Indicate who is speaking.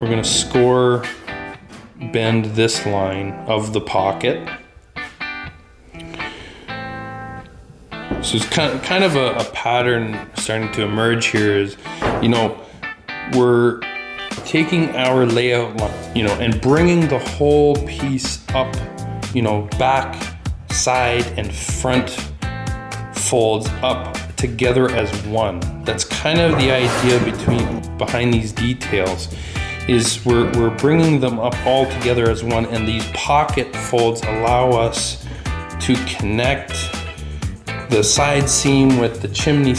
Speaker 1: We're gonna score bend this line of the pocket. So it's kind of, kind of a, a pattern starting to emerge here is, you know, we're taking our layout line, you know, and bringing the whole piece up, you know, back, side, and front folds up together as one. That's kind of the idea between behind these details is we're, we're bringing them up all together as one and these pocket folds allow us to connect the side seam with the chimney